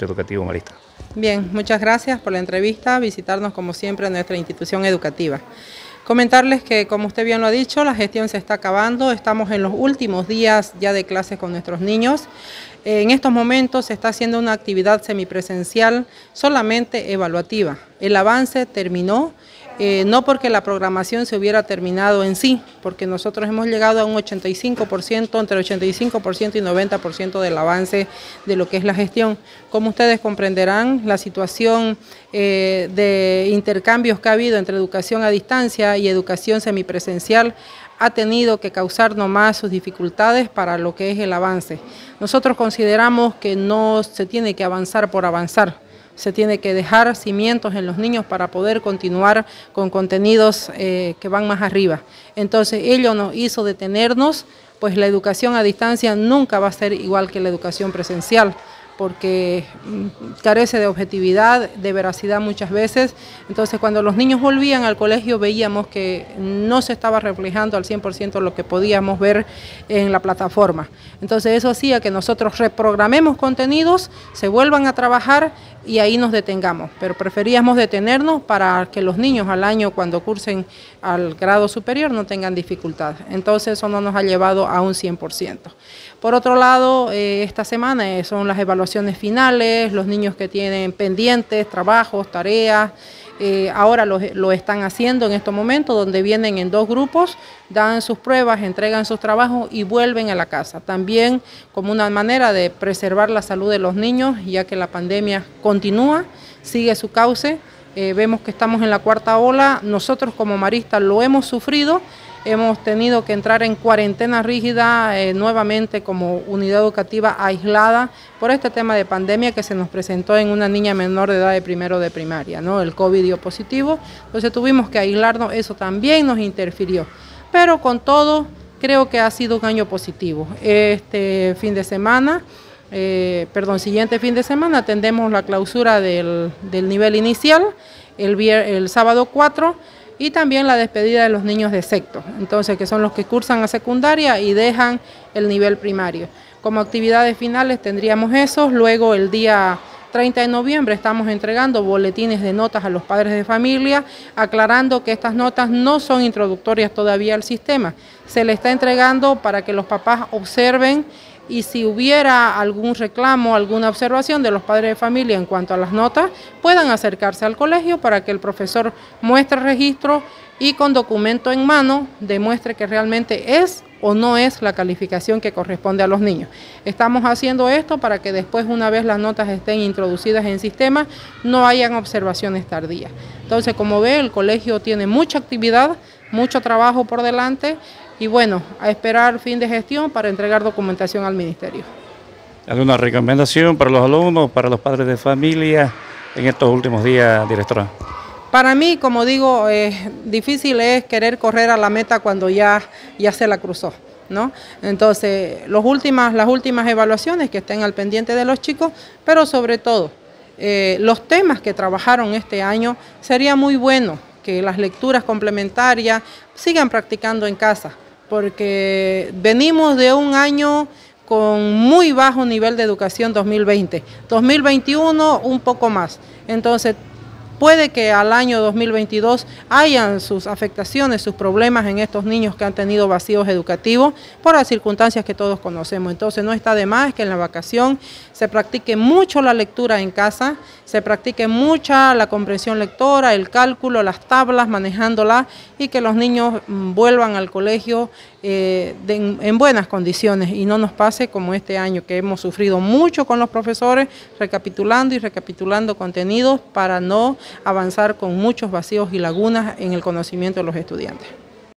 educativo Marista. Bien, muchas gracias por la entrevista, visitarnos como siempre en nuestra institución educativa. Comentarles que, como usted bien lo ha dicho, la gestión se está acabando, estamos en los últimos días ya de clases con nuestros niños. En estos momentos se está haciendo una actividad semipresencial solamente evaluativa. El avance terminó, eh, no porque la programación se hubiera terminado en sí, porque nosotros hemos llegado a un 85%, entre 85% y 90% del avance de lo que es la gestión. Como ustedes comprenderán, la situación eh, de intercambios que ha habido entre educación a distancia y educación semipresencial ha tenido que causar nomás sus dificultades para lo que es el avance. Nosotros consideramos que no se tiene que avanzar por avanzar, se tiene que dejar cimientos en los niños para poder continuar con contenidos eh, que van más arriba. Entonces ello nos hizo detenernos, pues la educación a distancia nunca va a ser igual que la educación presencial porque mm, carece de objetividad, de veracidad muchas veces. Entonces, cuando los niños volvían al colegio veíamos que no se estaba reflejando al 100% lo que podíamos ver en la plataforma. Entonces, eso hacía que nosotros reprogramemos contenidos, se vuelvan a trabajar y ahí nos detengamos. Pero preferíamos detenernos para que los niños al año, cuando cursen al grado superior, no tengan dificultad. Entonces, eso no nos ha llevado a un 100%. Por otro lado, eh, esta semana eh, son las evaluaciones finales, los niños que tienen pendientes, trabajos, tareas, eh, ahora lo, lo, están haciendo en estos momentos, donde vienen en dos grupos, dan sus pruebas, entregan sus trabajos y vuelven a la casa. También como una manera de preservar la salud de los niños, ya que la pandemia continúa, sigue su cauce. vemos que estamos en la cuarta ola, nosotros como maristas lo hemos sufrido, hemos tenido que entrar en cuarentena rígida eh, nuevamente como unidad educativa aislada por este tema de pandemia que se nos presentó en una niña menor de edad de primero de primaria, ¿no? El COVID dio positivo, entonces tuvimos que aislarnos, eso también nos interfirió. Pero con todo, creo que ha sido un año positivo. Este fin de semana, eh, perdón, siguiente fin de semana atendemos la clausura del, nivel inicial, el, el sábado 4 y también la despedida de los niños de sexto, entonces que son los que cursan a secundaria y dejan el nivel primario. Como actividades finales tendríamos esos, luego el día 30 de noviembre estamos entregando boletines de notas a los padres de familia, aclarando que estas notas no son introductorias todavía al sistema. Se le está entregando para que los papás observen y si hubiera algún reclamo, alguna observación de los padres de familia en cuanto a las notas, puedan acercarse al colegio para que el profesor muestre registro y con documento en mano demuestre que realmente es o no es la calificación que corresponde a los niños. Estamos haciendo esto para que después, una vez las notas estén introducidas en sistema, no hayan observaciones tardías. Entonces, como ve, el colegio tiene mucha actividad, mucho trabajo por delante y bueno, a esperar fin de gestión para entregar documentación al ministerio. ¿Alguna recomendación para los alumnos, para los padres de familia en estos últimos días, directora? Para mí, como digo, eh, difícil es querer correr a la meta cuando ya, ya se la cruzó. ¿No? Entonces, los últimas, las últimas evaluaciones que estén al pendiente de los chicos, pero sobre todo, eh, los temas que trabajaron este año, sería muy bueno que las lecturas complementarias sigan practicando en casa porque venimos de un año con muy bajo nivel de educación 2020. 2021 un poco más. Entonces, Puede que al año 2022 hayan sus afectaciones, sus problemas en estos niños que han tenido vacíos educativos por las circunstancias que todos conocemos. Entonces no está de más que en la vacación se practique mucho la lectura en casa, se practique mucha la comprensión lectora, el cálculo, las tablas, manejándolas y que los niños mm, vuelvan al colegio eh, en buenas condiciones y no nos pase como este año que hemos sufrido mucho con los profesores, recapitulando y recapitulando contenidos para no avanzar con muchos vacíos y lagunas en el conocimiento de los estudiantes.